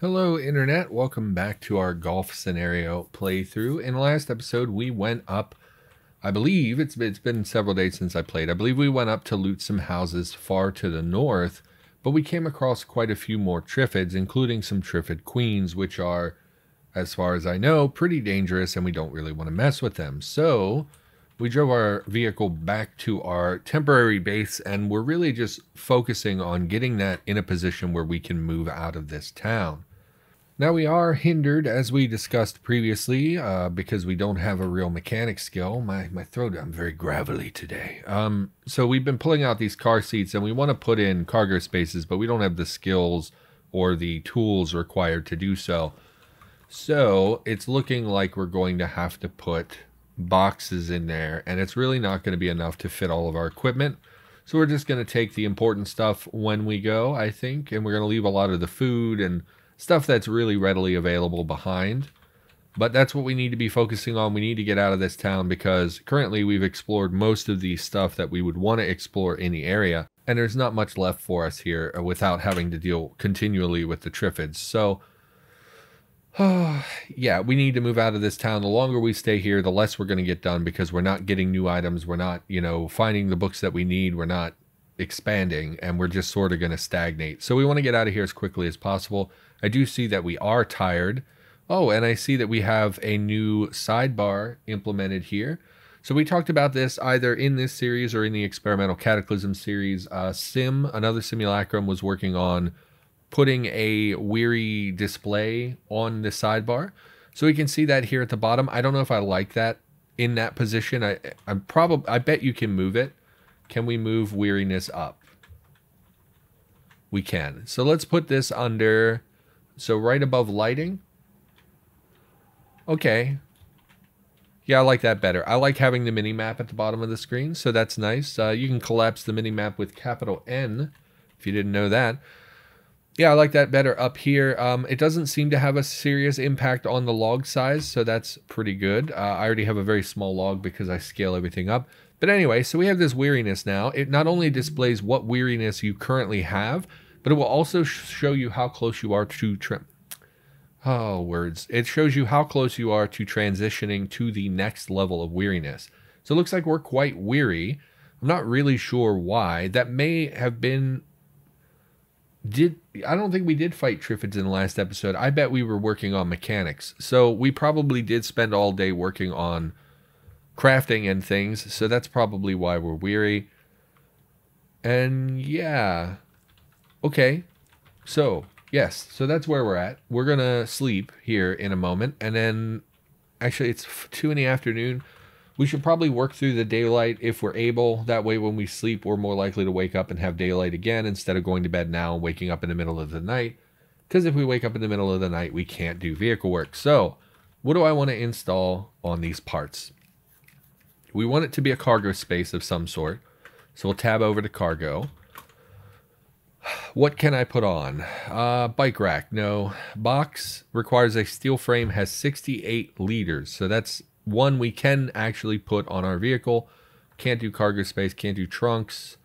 Hello Internet, welcome back to our golf scenario playthrough. In the last episode we went up, I believe, it's, it's been several days since I played, I believe we went up to loot some houses far to the north, but we came across quite a few more Triffids, including some Triffid Queens, which are, as far as I know, pretty dangerous and we don't really want to mess with them. So we drove our vehicle back to our temporary base and we're really just focusing on getting that in a position where we can move out of this town. Now we are hindered, as we discussed previously, uh, because we don't have a real mechanic skill. My my throat, I'm very gravelly today. Um, so we've been pulling out these car seats, and we want to put in cargo spaces, but we don't have the skills or the tools required to do so. So it's looking like we're going to have to put boxes in there, and it's really not going to be enough to fit all of our equipment. So we're just going to take the important stuff when we go, I think, and we're going to leave a lot of the food and stuff that's really readily available behind. But that's what we need to be focusing on. We need to get out of this town because currently we've explored most of the stuff that we would want to explore in the area. And there's not much left for us here uh, without having to deal continually with the Triffids. So yeah, we need to move out of this town. The longer we stay here, the less we're going to get done because we're not getting new items. We're not, you know, finding the books that we need. We're not expanding and we're just sort of going to stagnate. So we want to get out of here as quickly as possible. I do see that we are tired. Oh, and I see that we have a new sidebar implemented here. So we talked about this either in this series or in the Experimental Cataclysm series. Uh, Sim, another simulacrum, was working on putting a weary display on the sidebar. So we can see that here at the bottom. I don't know if I like that in that position. I I'm probably I bet you can move it. Can we move weariness up? We can. So let's put this under so right above lighting. Okay. Yeah, I like that better. I like having the mini map at the bottom of the screen, so that's nice. Uh, you can collapse the mini map with capital N, if you didn't know that yeah, I like that better up here. Um, it doesn't seem to have a serious impact on the log size, so that's pretty good. Uh, I already have a very small log because I scale everything up. But anyway, so we have this weariness now. It not only displays what weariness you currently have, but it will also show you how close you are to trim. Oh, words. It shows you how close you are to transitioning to the next level of weariness. So it looks like we're quite weary. I'm not really sure why. That may have been did I don't think we did fight Triffids in the last episode. I bet we were working on mechanics. So we probably did spend all day working on crafting and things. So that's probably why we're weary. And yeah. Okay. So, yes. So that's where we're at. We're going to sleep here in a moment. And then, actually, it's 2 in the afternoon. We should probably work through the daylight if we're able. That way, when we sleep, we're more likely to wake up and have daylight again instead of going to bed now and waking up in the middle of the night. Because if we wake up in the middle of the night, we can't do vehicle work. So, what do I want to install on these parts? We want it to be a cargo space of some sort. So we'll tab over to cargo. What can I put on? Uh, bike rack. No. Box requires a steel frame, has 68 liters. So that's one we can actually put on our vehicle. Can't do cargo space, can't do trunks.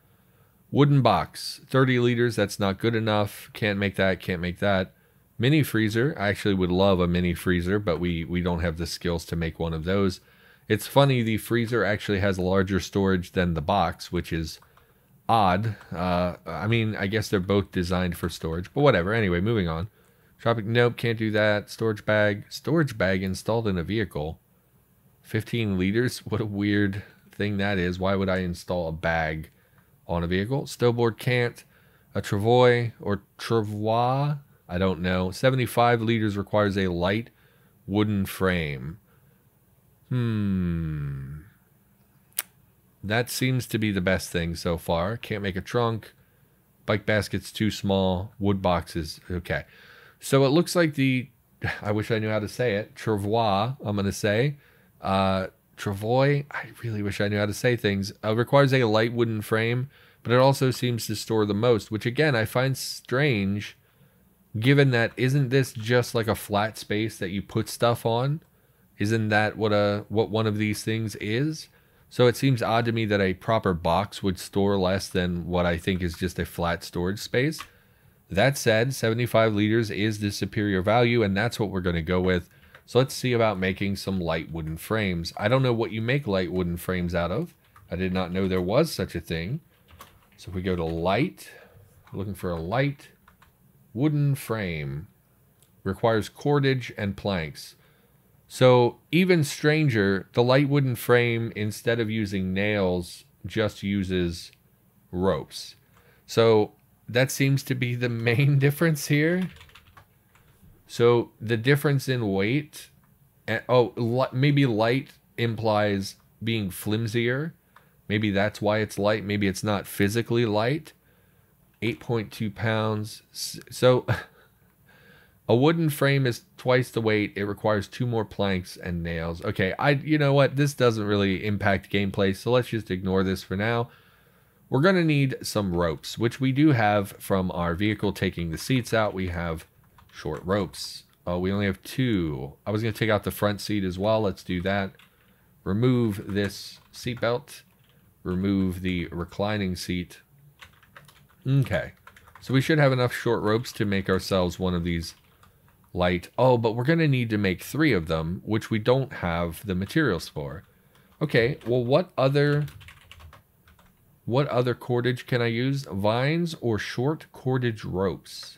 Wooden box, 30 liters, that's not good enough. Can't make that, can't make that. Mini freezer, I actually would love a mini freezer, but we, we don't have the skills to make one of those. It's funny, the freezer actually has larger storage than the box, which is odd. Uh, I mean, I guess they're both designed for storage, but whatever. Anyway, moving on. Tropic, nope, can't do that. Storage bag, storage bag installed in a vehicle. 15 liters. What a weird thing that is. Why would I install a bag on a vehicle? Stowboard can't. A travois or travois, I don't know. 75 liters requires a light wooden frame. Hmm. That seems to be the best thing so far. Can't make a trunk. Bike basket's too small. Wood boxes. Okay. So it looks like the, I wish I knew how to say it, travois, I'm going to say, uh, Travois, I really wish I knew how to say things, uh, requires a light wooden frame, but it also seems to store the most, which again I find strange given that isn't this just like a flat space that you put stuff on? Isn't that what a what one of these things is? So it seems odd to me that a proper box would store less than what I think is just a flat storage space. That said, 75 liters is the superior value, and that's what we're going to go with. So let's see about making some light wooden frames. I don't know what you make light wooden frames out of. I did not know there was such a thing. So if we go to light, looking for a light wooden frame, requires cordage and planks. So even stranger, the light wooden frame, instead of using nails, just uses ropes. So that seems to be the main difference here. So the difference in weight, oh, maybe light implies being flimsier. Maybe that's why it's light. Maybe it's not physically light. 8.2 pounds. So a wooden frame is twice the weight. It requires two more planks and nails. Okay, I you know what? This doesn't really impact gameplay, so let's just ignore this for now. We're going to need some ropes, which we do have from our vehicle taking the seats out. We have short ropes. Oh, we only have two. I was going to take out the front seat as well. Let's do that. Remove this seatbelt. Remove the reclining seat. Okay. So we should have enough short ropes to make ourselves one of these light. Oh, but we're going to need to make three of them, which we don't have the materials for. Okay, well, what other what other cordage can I use? Vines or short cordage ropes?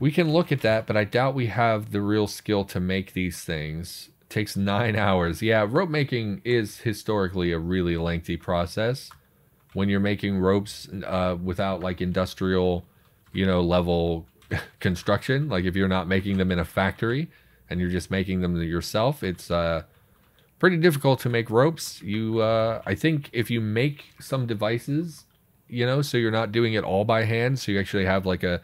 We can look at that, but I doubt we have the real skill to make these things. It takes nine hours. Yeah, rope making is historically a really lengthy process. When you're making ropes uh, without like industrial, you know, level construction, like if you're not making them in a factory and you're just making them yourself, it's uh, pretty difficult to make ropes. You, uh, I think, if you make some devices, you know, so you're not doing it all by hand, so you actually have like a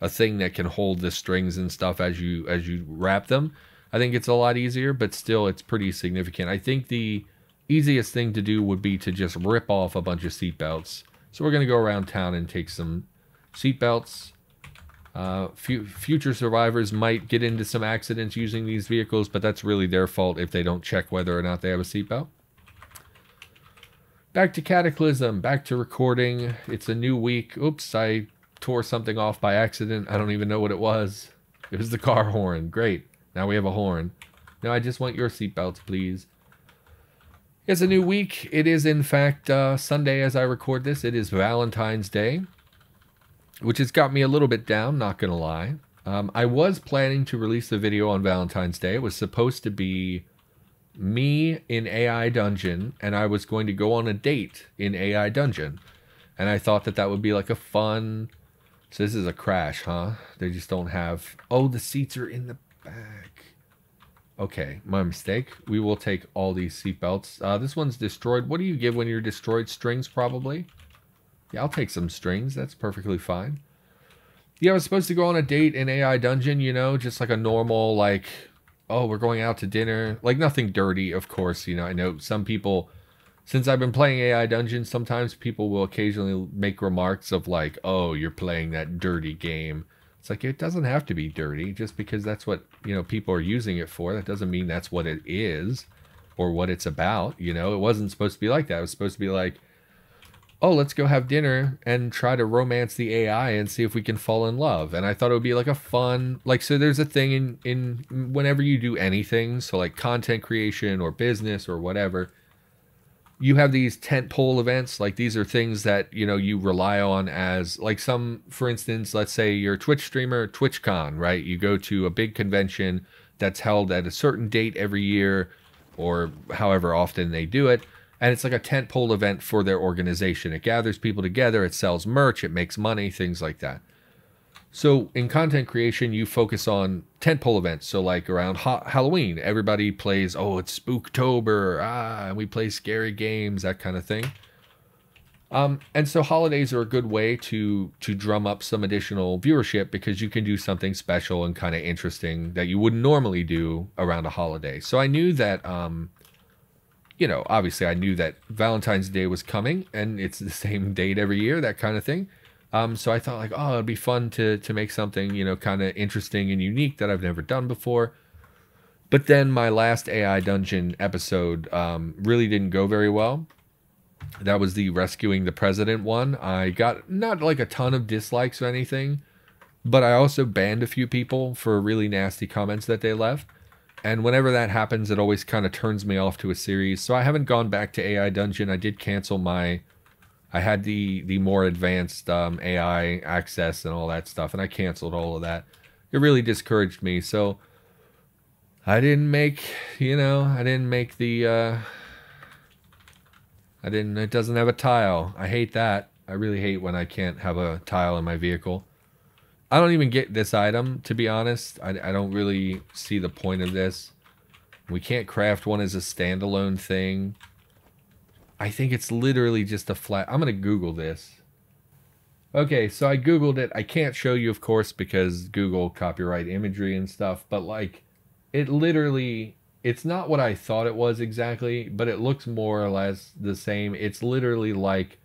a thing that can hold the strings and stuff as you as you wrap them. I think it's a lot easier, but still, it's pretty significant. I think the easiest thing to do would be to just rip off a bunch of seatbelts. So we're gonna go around town and take some seatbelts uh, future survivors might get into some accidents using these vehicles, but that's really their fault if they don't check whether or not they have a seatbelt. Back to Cataclysm, back to recording. It's a new week. Oops, I tore something off by accident. I don't even know what it was. It was the car horn. Great. Now we have a horn. Now I just want your seatbelts, please. It's a new week. It is, in fact, uh, Sunday as I record this. It is Valentine's Day which has got me a little bit down, not going to lie. Um, I was planning to release the video on Valentine's Day. It was supposed to be me in AI Dungeon, and I was going to go on a date in AI Dungeon. And I thought that that would be like a fun. So this is a crash, huh? They just don't have. Oh, the seats are in the back. Okay, my mistake. We will take all these seatbelts. Uh, this one's destroyed. What do you give when you're destroyed? Strings, probably. Yeah, I'll take some strings. That's perfectly fine. Yeah, I was supposed to go on a date in AI Dungeon, you know, just like a normal, like, oh, we're going out to dinner. Like, nothing dirty, of course. You know, I know some people, since I've been playing AI Dungeon, sometimes people will occasionally make remarks of, like, oh, you're playing that dirty game. It's like, it doesn't have to be dirty. Just because that's what, you know, people are using it for, that doesn't mean that's what it is or what it's about. You know, it wasn't supposed to be like that. It was supposed to be like, oh, let's go have dinner and try to romance the AI and see if we can fall in love. And I thought it would be like a fun, like, so there's a thing in, in whenever you do anything, so like content creation or business or whatever, you have these tent pole events. Like these are things that, you know, you rely on as like some, for instance, let's say you're a Twitch streamer, TwitchCon, right? You go to a big convention that's held at a certain date every year or however often they do it and it's like a tentpole event for their organization. It gathers people together, it sells merch, it makes money, things like that. So in content creation, you focus on tentpole events. So like around ha- Halloween, everybody plays, oh, it's Spooktober, ah, and we play scary games, that kind of thing. Um, and so holidays are a good way to to drum up some additional viewership because you can do something special and kind of interesting that you wouldn't normally do around a holiday. So I knew that um, you know, obviously I knew that Valentine's Day was coming and it's the same date every year, that kind of thing. Um, so I thought like, oh, it'd be fun to to make something, you know, kind of interesting and unique that I've never done before. But then my last AI dungeon episode um, really didn't go very well. That was the rescuing the president one. I got not like a ton of dislikes or anything, but I also banned a few people for really nasty comments that they left. And whenever that happens, it always kind of turns me off to a series. So I haven't gone back to AI Dungeon. I did cancel my. I had the the more advanced um, AI access and all that stuff, and I canceled all of that. It really discouraged me. So I didn't make, you know, I didn't make the. Uh, I didn't. It doesn't have a tile. I hate that. I really hate when I can't have a tile in my vehicle. I don't even get this item, to be honest. I, I don't really see the point of this. We can't craft one as a standalone thing. I think it's literally just a flat... I'm going to Google this. Okay, so I Googled it. I can't show you, of course, because Google copyright imagery and stuff. But, like, it literally... It's not what I thought it was exactly, but it looks more or less the same. It's literally like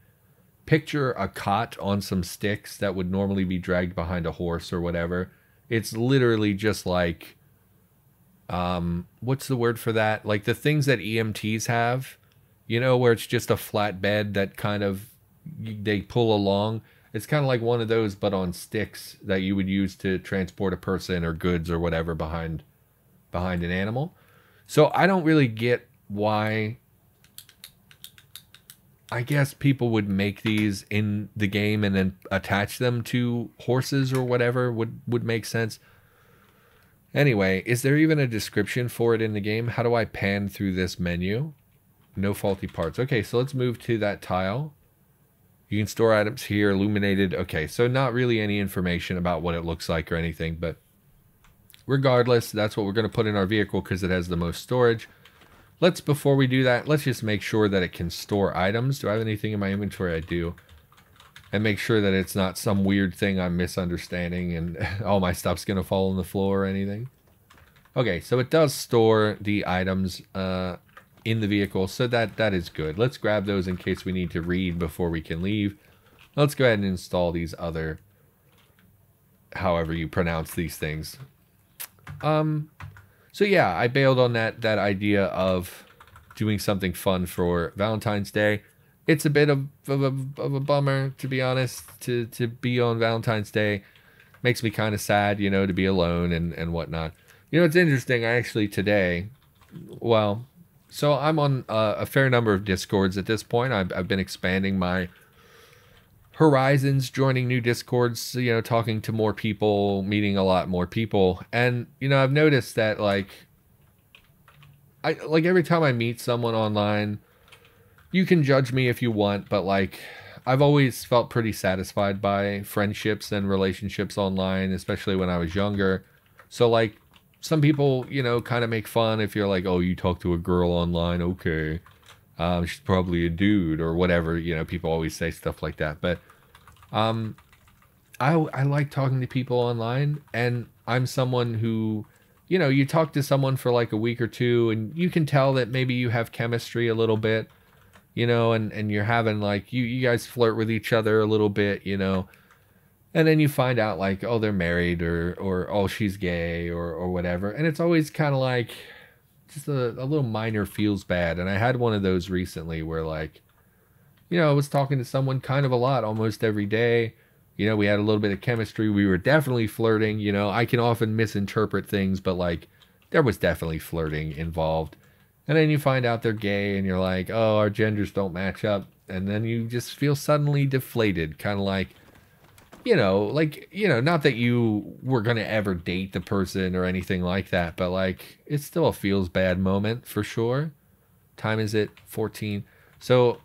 picture a cot on some sticks that would normally be dragged behind a horse or whatever. It's literally just like um what's the word for that? Like the things that EMTs have, you know, where it's just a flat bed that kind of they pull along. It's kind of like one of those but on sticks that you would use to transport a person or goods or whatever behind behind an animal. So I don't really get why I guess people would make these in the game and then attach them to horses or whatever would would make sense. Anyway, is there even a description for it in the game? How do I pan through this menu? No faulty parts. Okay, so let's move to that tile. You can store items here, illuminated. Okay, so not really any information about what it looks like or anything, but regardless, that's what we're going to put in our vehicle because it has the most storage. Let's, before we do that, let's just make sure that it can store items. Do I have anything in my inventory? I do. And make sure that it's not some weird thing I'm misunderstanding and all my stuff's going to fall on the floor or anything. Okay, so it does store the items uh, in the vehicle, so that, that is good. Let's grab those in case we need to read before we can leave. Let's go ahead and install these other, however you pronounce these things. Um, so yeah, I bailed on that that idea of doing something fun for Valentine's Day. It's a bit of, of, a, of a bummer, to be honest, to, to be on Valentine's Day. Makes me kind of sad, you know, to be alone and, and whatnot. You know, it's interesting, I actually today, well, so I'm on uh, a fair number of Discords at this point. I've, I've been expanding my horizons, joining new Discords, you know, talking to more people, meeting a lot more people. And, you know, I've noticed that like I like every time I meet someone online, you can judge me if you want, but like I've always felt pretty satisfied by friendships and relationships online, especially when I was younger. So like some people, you know, kind of make fun if you're like, "Oh, you talk to a girl online, okay." Um, she's probably a dude or whatever. You know, people always say stuff like that. But um, I I like talking to people online, and I'm someone who, you know, you talk to someone for like a week or two, and you can tell that maybe you have chemistry a little bit, you know, and and you're having like you you guys flirt with each other a little bit, you know. And then you find out like, oh, they're married or or oh, she's gay or or whatever. And it's always kind of like just a, a little minor feels bad. And I had one of those recently where like, you know, I was talking to someone kind of a lot almost every day. You know, we had a little bit of chemistry. We were definitely flirting. You know, I can often misinterpret things, but like, there was definitely flirting involved. And then you find out they're gay and you're like, oh, our genders don't match up. And then you just feel suddenly deflated, kind of like, you know, like, you know, not that you were going to ever date the person or anything like that, but like, it still feels bad moment for sure. Time is it 14. So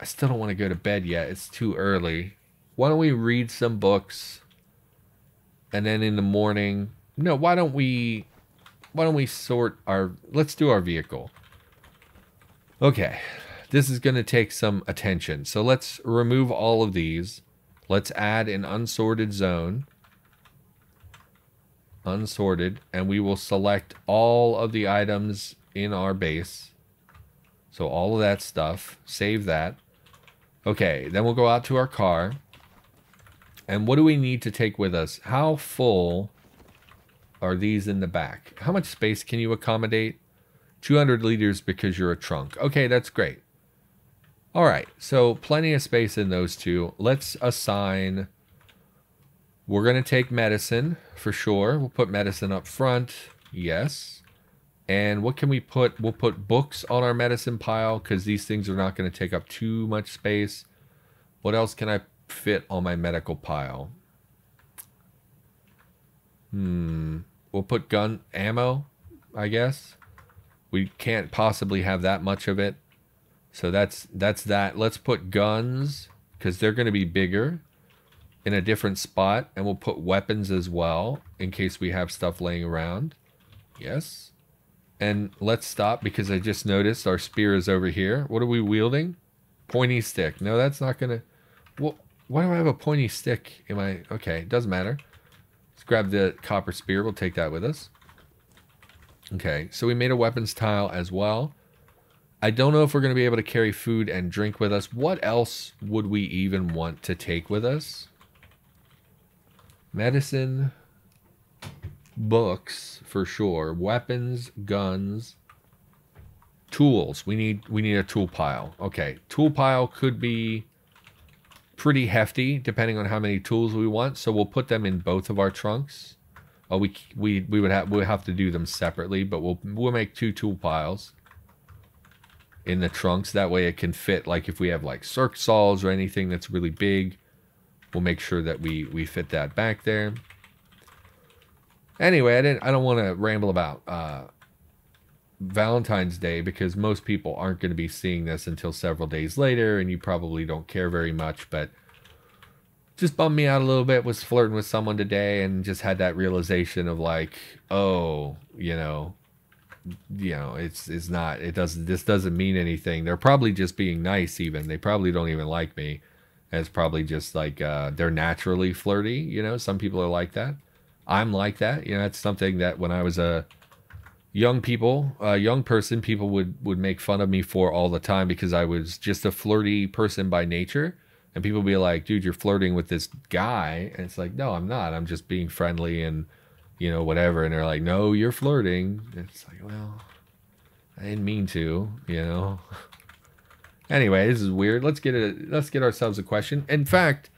I still don't want to go to bed yet. It's too early. Why don't we read some books? And then in the morning, no, why don't we why don't we sort our let's do our vehicle. Okay. This is going to take some attention. So let's remove all of these. Let's add an unsorted zone. Unsorted. And we will select all of the items in our base. So all of that stuff. Save that. Okay, then we'll go out to our car. And what do we need to take with us? How full are these in the back? How much space can you accommodate? 200 liters because you're a trunk. Okay, that's great. All right, so plenty of space in those two. Let's assign. We're going to take medicine for sure. We'll put medicine up front. Yes. And what can we put? We'll put books on our medicine pile because these things are not going to take up too much space. What else can I fit on my medical pile? Hmm. We'll put gun ammo, I guess. We can't possibly have that much of it. So that's that's that. Let's put guns because they're going to be bigger in a different spot and we'll put weapons as well in case we have stuff laying around. Yes. And let's stop because I just noticed our spear is over here. What are we wielding? Pointy stick. No, that's not going to... Well, why do I have a pointy stick Am I... Okay, it doesn't matter. Let's grab the copper spear. We'll take that with us. Okay, so we made a weapons tile as well. I don't know if we're going to be able to carry food and drink with us. What else would we even want to take with us? Medicine, books for sure, weapons, guns, tools. We need we need a tool pile. Okay, tool pile could be pretty hefty depending on how many tools we want. So we'll put them in both of our trunks. Oh, we we we would have we'll have to do them separately, but we'll we'll make two tool piles in the trunks. That way it can fit. Like if we have like circ saws or anything that's really big, we'll make sure that we we fit that back there. Anyway, I didn't. I don't want to ramble about uh, Valentine's Day because most people aren't going to be seeing this until several days later, and you probably don't care very much. But just bummed me out a little bit. Was flirting with someone today, and just had that realization of like, oh, you know, you know, it's it's not. It doesn't. This doesn't mean anything. They're probably just being nice. Even they probably don't even like me. It's probably just like uh, they're naturally flirty. You know, some people are like that. I'm like that. You know, it's something that when I was a young people, a young person, people would would make fun of me for all the time because I was just a flirty person by nature. And people would be like, "Dude, you're flirting with this guy," and it's like, "No, I'm not. I'm just being friendly and you know whatever." And they're like, "No, you're flirting." It's like, well, I didn't mean to, you know. anyway, this is weird. Let's get it. Let's get ourselves a question. In fact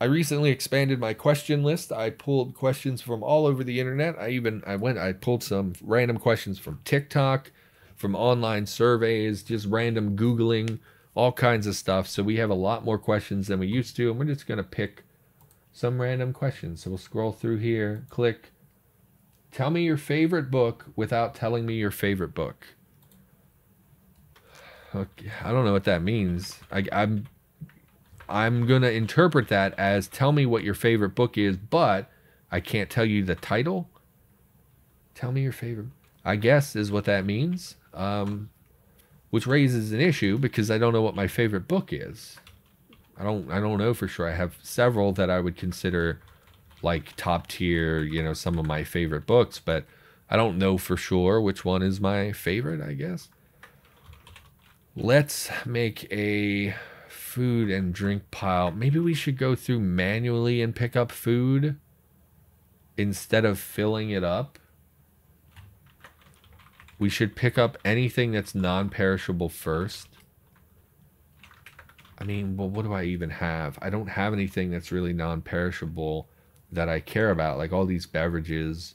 I recently expanded my question list. I pulled questions from all over the internet. I even I went I pulled some random questions from TikTok, from online surveys, just random googling, all kinds of stuff. So we have a lot more questions than we used to, and we're just going to pick some random questions. So we'll scroll through here, click tell me your favorite book without telling me your favorite book. Okay, I don't know what that means. I, I'm I'm going to interpret that as tell me what your favorite book is, but I can't tell you the title. Tell me your favorite. I guess is what that means. Um, which raises an issue because I don't know what my favorite book is. I don't I don't know for sure. I have several that I would consider like top tier, you know, some of my favorite books, but I don't know for sure which one is my favorite, I guess. Let's make a food and drink pile. Maybe we should go through manually and pick up food instead of filling it up. We should pick up anything that's non-perishable first. I mean, well, what do I even have? I don't have anything that's really non-perishable that I care about. Like all these beverages,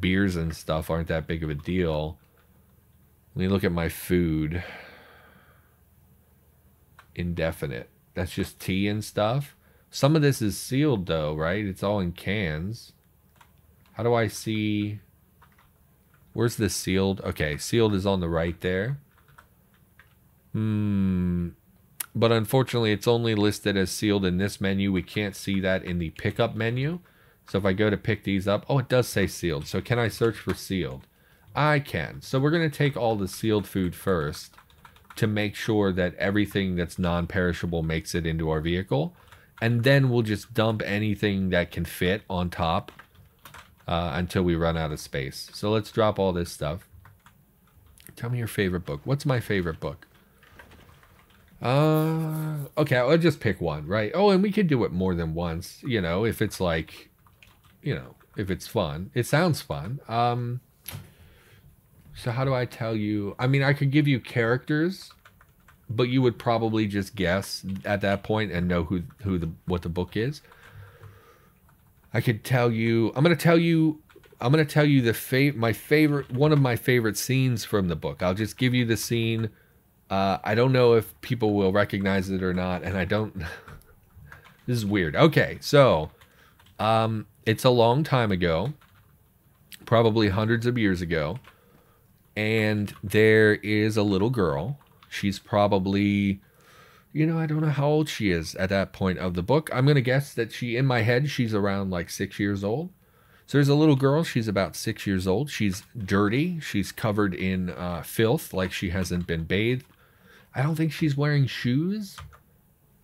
beers and stuff aren't that big of a deal. Let me look at my food indefinite. That's just tea and stuff. Some of this is sealed though, right? It's all in cans. How do I see... Where's the sealed? Okay, sealed is on the right there. Hmm. But unfortunately, it's only listed as sealed in this menu. We can't see that in the pickup menu. So if I go to pick these up, oh, it does say sealed. So can I search for sealed? I can. So we're going to take all the sealed food first to make sure that everything that's non-perishable makes it into our vehicle. And then we'll just dump anything that can fit on top uh, until we run out of space. So let's drop all this stuff. Tell me your favorite book. What's my favorite book? Uh, okay, I'll just pick one, right? Oh, and we could do it more than once, you know, if it's like, you know, if it's fun. It sounds fun. Um, so how do I tell you? I mean, I could give you characters. but you would probably just guess at that point and know who who the what the book is. I could tell you. I'm going to tell you. I'm to tell you the fa- my favorite one of my favorite scenes from the book. I'll just give you the scene. Uh, I don't know if people will recognize it or not, and I don't. this is weird. Okay, so um, it's a long time ago, probably hundreds of years ago, and there is a little girl. She's probably you know, I don't know how old she is at that point of the book. I'm going to guess that she, in my head, she's around like six years old. So there's a little girl. She's about six years old. She's dirty. She's covered in uh, filth, like she hasn't been bathed. I don't think she's wearing shoes.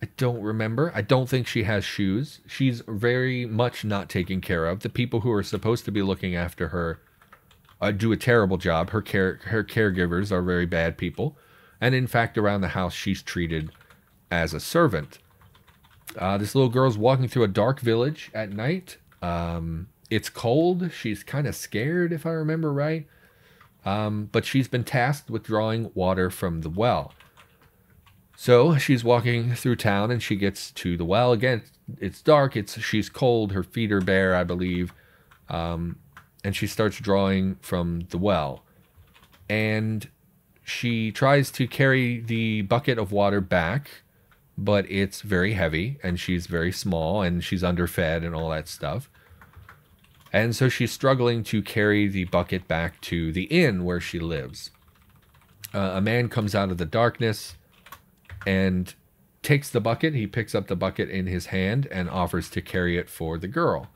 I don't remember. I don't think she has shoes. She's very much not taken care of. The people who are supposed to be looking after her uh, do a terrible job. Her care, her caregivers are very bad people, and in fact, around the house, she's treated as a servant. Uh, this little girl's walking through a dark village at night. Um, it's cold. She's kind of scared, if I remember right. Um, but she's been tasked with drawing water from the well. So she's walking through town and she gets to the well. Again, it's dark. It's she's cold. Her feet are bare, I believe. Um, and she starts drawing from the well. And she tries to carry the bucket of water back but it's very heavy and she's very small and she's underfed and all that stuff. And so she's struggling to carry the bucket back to the inn where she lives. Uh, a man comes out of the darkness and takes the bucket. He picks up the bucket in his hand and offers to carry it for the girl.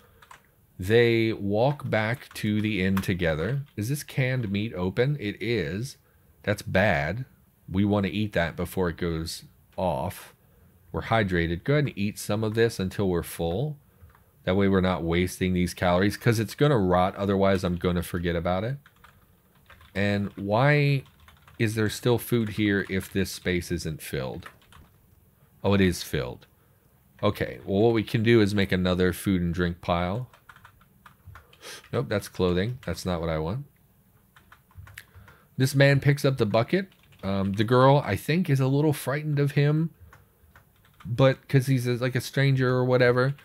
They walk back to the inn together. Is this canned meat open? It is. That's bad. We want to eat that before it goes off we're hydrated. Go ahead and eat some of this until we're full. That way we're not wasting these calories because it's going to rot. Otherwise, I'm going to forget about it. And why is there still food here if this space isn't filled? Oh, it is filled. Okay, well, what we can do is make another food and drink pile. Nope, that's clothing. That's not what I want. This man picks up the bucket. Um, the girl, I think, is a little frightened of him but because he's like a stranger or whatever.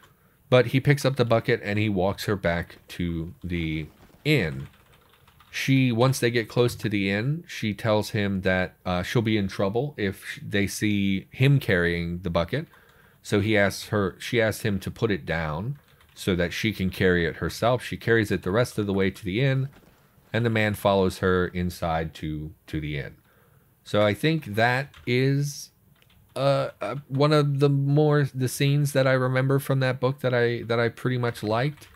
But he picks up the bucket and he walks her back to the inn. She, once they get close to the inn, she tells him that uh, she'll be in trouble if they see him carrying the bucket. So he asks her, she asks him to put it down so that she can carry it herself. She carries it the rest of the way to the inn, and the man follows her inside to to the inn. So I think that is uh, uh, one of the more the scenes that I remember from that book that I that I pretty much liked.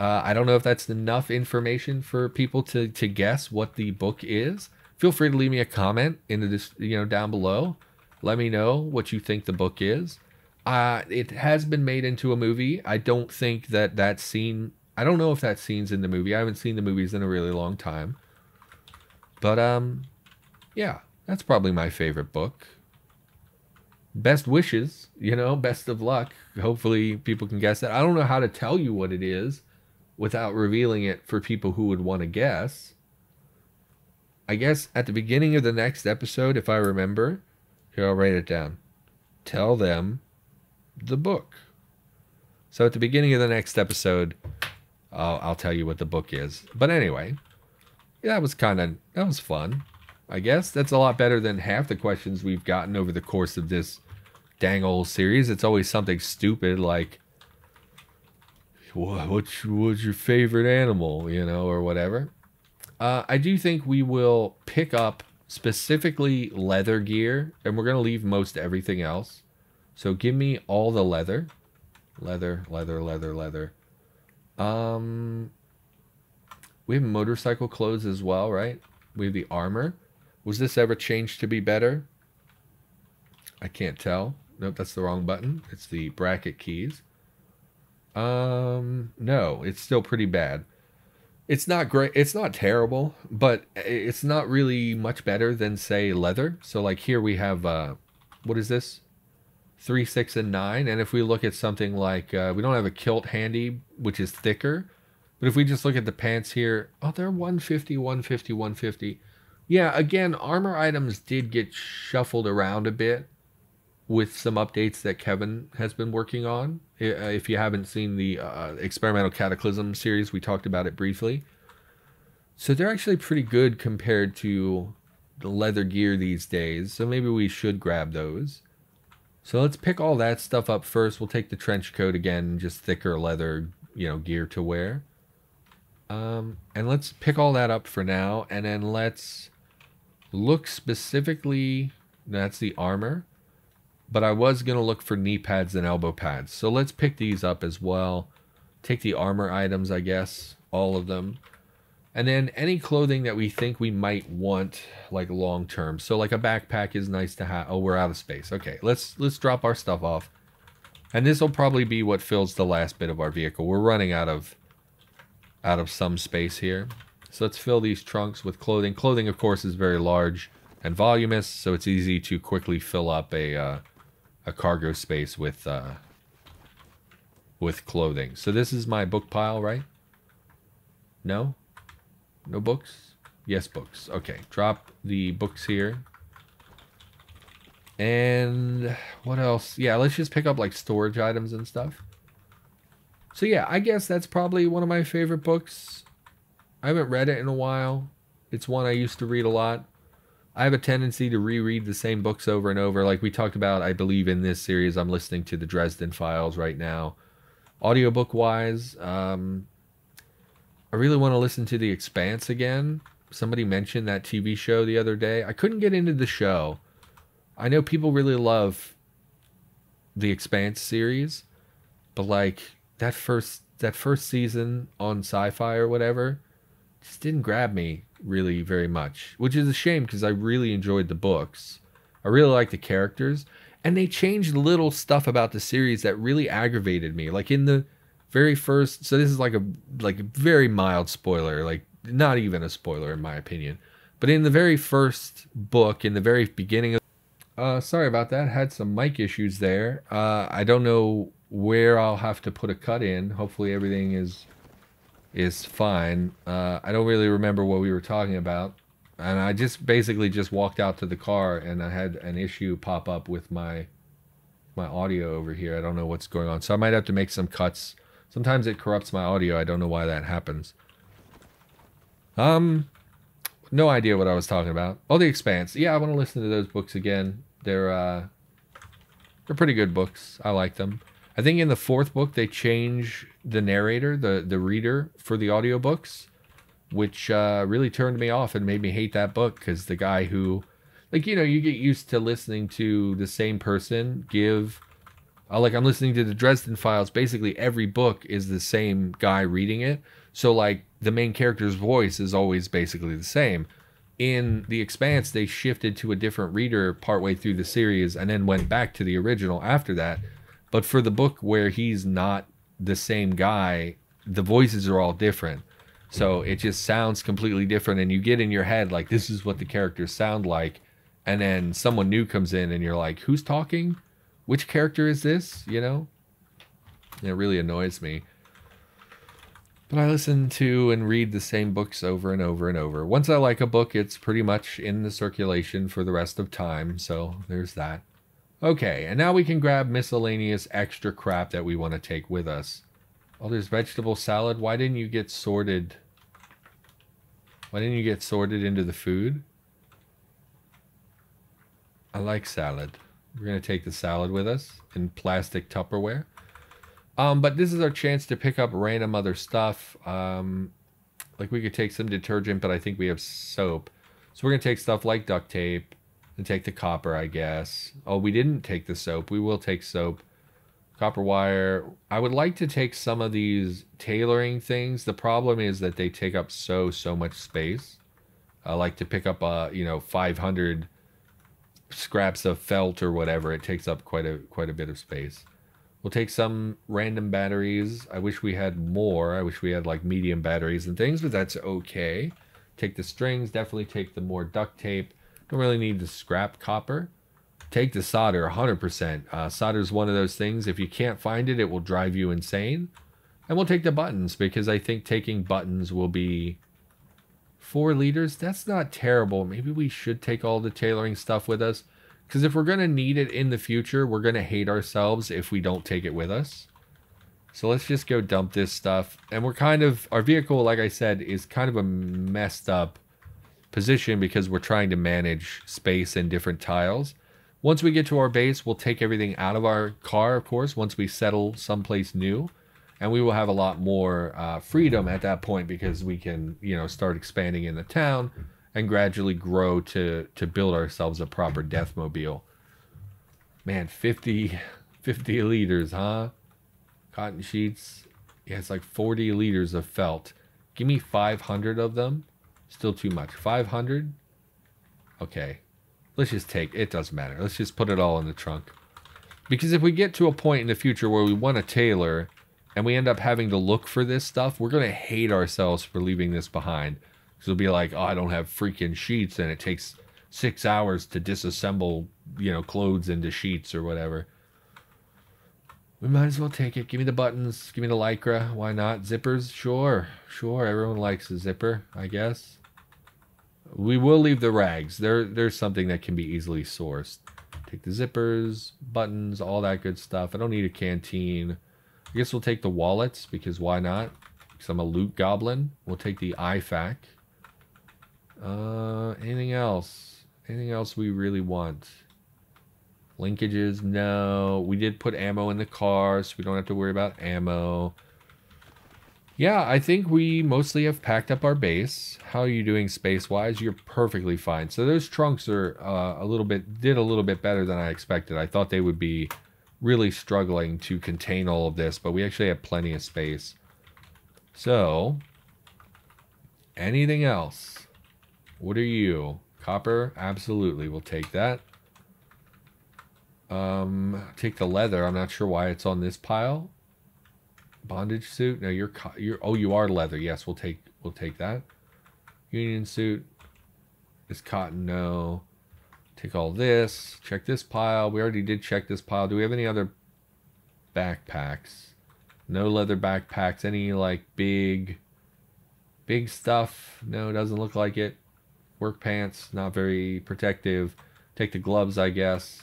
Uh, I don't know if that's enough information for people to to guess what the book is. Feel free to leave me a comment in this you know down below. Let me know what you think the book is. Uh, it has been made into a movie. I don't think that that scene. I don't know if that scene's in the movie. I haven't seen the movies in a really long time. But um, yeah, that's probably my favorite book best wishes, you know, best of luck. Hopefully people can guess that. I don't know how to tell you what it is without revealing it for people who would want to guess. I guess at the beginning of the next episode, if I remember, here I'll write it down. Tell them the book. So at the beginning of the next episode, I'll, I'll tell you what the book is. But anyway, yeah, that was kind of that was fun. I guess that's a lot better than half the questions we've gotten over the course of this dang old series. It's always something stupid like, what's, what's your favorite animal, you know, or whatever. Uh, I do think we will pick up specifically leather gear, and we're going to leave most everything else. So give me all the leather. Leather, leather, leather, leather. Um, we have motorcycle clothes as well, right? We have the armor. Was this ever changed to be better? I can't tell. Nope, that's the wrong button. It's the bracket keys. Um, no, it's still pretty bad. It's not great. It's not terrible, but it's not really much better than say leather. So like here we have uh, what is this? Three, six, and nine. And if we look at something like uh, we don't have a kilt handy, which is thicker, but if we just look at the pants here, oh, they're 150, 150, 150. Yeah, again, armor items did get shuffled around a bit with some updates that Kevin has been working on. Uh, if you haven't seen the uh, Experimental Cataclysm series, we talked about it briefly. So they're actually pretty good compared to the leather gear these days. So maybe we should grab those. So let's pick all that stuff up first. We'll take the trench coat again, just thicker leather, you know, gear to wear. Um, and let's pick all that up for now. And then let's look specifically, that's the armor. But I was going to look for knee pads and elbow pads. So let's pick these up as well. Take the armor items, I guess, all of them. And then any clothing that we think we might want like long term. So like a backpack is nice to have. Oh, we're out of space. Okay, let's let's drop our stuff off. And this will probably be what fills the last bit of our vehicle. We're running out of out of some space here. So let's fill these trunks with clothing. Clothing, of course, is very large and voluminous, so it's easy to quickly fill up a uh, a cargo space with uh, with clothing. So this is my book pile, right? No, no books. Yes, books. Okay, drop the books here. And what else? Yeah, let's just pick up like storage items and stuff. So yeah, I guess that's probably one of my favorite books. I haven't read it in a while. It's one I used to read a lot. I have a tendency to reread the same books over and over. Like we talked about, I believe in this series, I'm listening to the Dresden Files right now. Audiobook wise, um, I really want to listen to The Expanse again. Somebody mentioned that TV show the other day. I couldn't get into the show. I know people really love the Expanse series, but like that first that first season on sci-fi or whatever just didn't grab me really very much, which is a shame because I really enjoyed the books. I really like the characters, and they changed little stuff about the series that really aggravated me. Like in the very first, so this is like a like a very mild spoiler, like not even a spoiler in my opinion. But in the very first book, in the very beginning of uh, sorry about that. Had some mic issues there. Uh, I don't know where I'll have to put a cut in. Hopefully everything is is fine. Uh, I don't really remember what we were talking about. And I just basically just walked out to the car and I had an issue pop up with my my audio over here. I don't know what's going on. So I might have to make some cuts. Sometimes it corrupts my audio. I don't know why that happens. Um no idea what I was talking about. Oh, The Expanse. Yeah, I want to listen to those books again. They're uh they're pretty good books. I like them. I think in the fourth book they change the narrator, the the reader for the audiobooks, which uh, really turned me off and made me hate that book because the guy who, like you know, you get used to listening to the same person give. Uh, like I'm listening to the Dresden Files. Basically, every book is the same guy reading it. So like the main character's voice is always basically the same. In The Expanse, they shifted to a different reader partway through the series and then went back to the original after that but for the book where he's not the same guy, the voices are all different. So it just sounds completely different and you get in your head like this is what the characters sound like and then someone new comes in and you're like who's talking? Which character is this, you know? And it really annoys me. But I listen to and read the same books over and over and over. Once I like a book, it's pretty much in the circulation for the rest of time, so there's that. Okay, and now we can grab miscellaneous extra crap that we want to take with us. Oh, there's vegetable salad. Why didn't you get sorted? Why didn't you get sorted into the food? I like salad. We're going to take the salad with us in plastic Tupperware. Um, but this is our chance to pick up random other stuff. Um, like we could take some detergent, but I think we have soap. So we're going to take stuff like duct tape, and take the copper, I guess. Oh, we didn't take the soap. We will take soap. Copper wire. I would like to take some of these tailoring things. The problem is that they take up so, so much space. I like to pick up, uh, you know, 500 scraps of felt or whatever. It takes up quite a quite a bit of space. We'll take some random batteries. I wish we had more. I wish we had like medium batteries and things, but that's okay. Take the strings. Definitely take the more duct tape. Don't really need to scrap copper. Take the solder 100%. Uh, solder is one of those things. If you can't find it, it will drive you insane. And we'll take the buttons because I think taking buttons will be Four liters? That's not terrible. Maybe we should take all the tailoring stuff with us. Because if we're going to need it in the future, we're going to hate ourselves if we don't take it with us. So let's just go dump this stuff. And we're kind of, our vehicle, like I said, is kind of a messed up position because we're trying to manage space and different tiles. Once we get to our base, we'll take everything out of our car, of course, once we settle someplace new. And we will have a lot more uh, freedom at that point because we can, you know, start expanding in the town and gradually grow to, to build ourselves a proper deathmobile. Man, 50, 50 liters, huh? Cotton sheets. Yeah, it's like 40 liters of felt. Give me 500 of them Still too much. 500? Okay. Let's just take it. doesn't matter. Let's just put it all in the trunk. Because if we get to a point in the future where we want a tailor and we end up having to look for this stuff, we're going to hate ourselves for leaving this behind. Because it'll be like, oh, I don't have freaking sheets and it takes six hours to disassemble, you know, clothes into sheets or whatever. We might as well take it. Give me the buttons. Give me the lycra. Why not? Zippers? Sure. Sure. Everyone likes a zipper, I guess. We will leave the rags. There, there's something that can be easily sourced. Take the zippers, buttons, all that good stuff. I don't need a canteen. I guess we'll take the wallets because why not? Because I'm a loot goblin. We'll take the IFAK. Uh, anything else? Anything else we really want? Linkages, no. We did put ammo in the car, so we don't have to worry about ammo. Yeah, I think we mostly have packed up our base. How are you doing space-wise? You're perfectly fine. So those trunks are uh, a little bit, did a little bit better than I expected. I thought they would be really struggling to contain all of this, but we actually have plenty of space. So, anything else? What are you? Copper? Absolutely, we'll take that. Um, take the leather. I'm not sure why it's on this pile. Bondage suit. No, you're you're. Oh, you are leather. Yes, we'll take we'll take that. Union suit. Is cotton. No. Take all this. Check this pile. We already did check this pile. Do we have any other backpacks? No leather backpacks. Any like big, big stuff? No, doesn't look like it. Work pants. Not very protective. Take the gloves, I guess.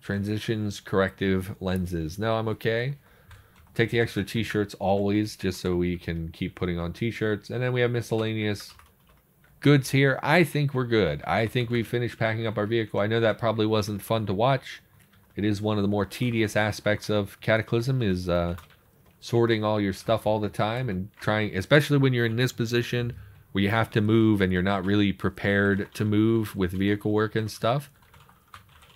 Transitions, corrective, lenses. No, I'm okay. Take the extra t-shirts always, just so we can keep putting on t-shirts. And then we have miscellaneous goods here. I think we're good. I think we finished packing up our vehicle. I know that probably wasn't fun to watch. It is one of the more tedious aspects of Cataclysm is uh, sorting all your stuff all the time and trying, especially when you're in this position where you have to move and you're not really prepared to move with vehicle work and stuff.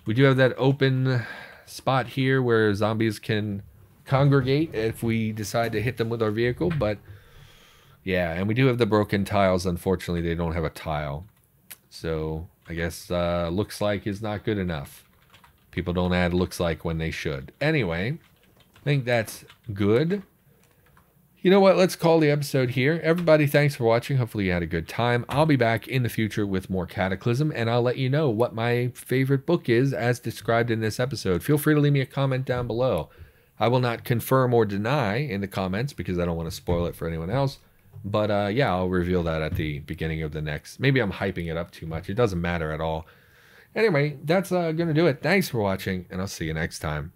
We do have that open spot here where zombies can congregate if we decide to hit them with our vehicle, but yeah, and we do have the broken tiles. Unfortunately, they don't have a tile. So I guess uh, looks like is not good enough. People don't add looks like when they should. Anyway, I think that's good. You know what? Let's call the episode here. Everybody, thanks for watching. Hopefully, you had a good time. I'll be back in the future with more Cataclysm, and I'll let you know what my favorite book is as described in this episode. Feel free to leave me a comment down below. I will not confirm or deny in the comments because I don't want to spoil it for anyone else. But uh, yeah, I'll reveal that at the beginning of the next. Maybe I'm hyping it up too much. It doesn't matter at all. Anyway, that's uh, going to do it. Thanks for watching, and I'll see you next time.